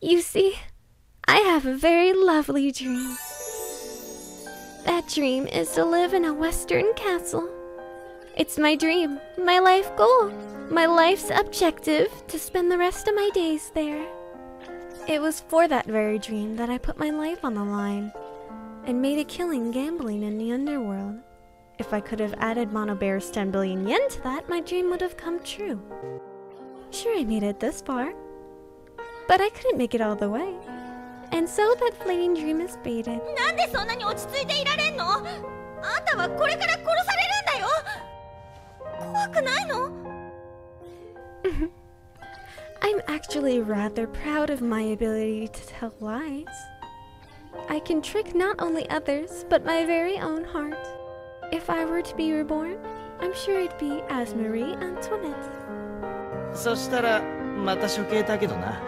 You see, I have a very lovely dream. That dream is to live in a western castle. It's my dream, my life goal, my life's objective to spend the rest of my days there. It was for that very dream that I put my life on the line and made a killing gambling in the underworld. If I could have added Monobear's 10 billion yen to that, my dream would have come true. Sure, I made it this far, but I couldn't make it all the way. And so that fleeting dream is faded. なんでそんなに落ち着いていられんのあんたはこれから殺されるんだよ怖くないの I'm actually rather proud of my ability to tell lies. I can trick not only others, but my very own heart. If I were to be reborn, I'm sure it'd be as Marie Antoinette. そしたらまた処刑だけどな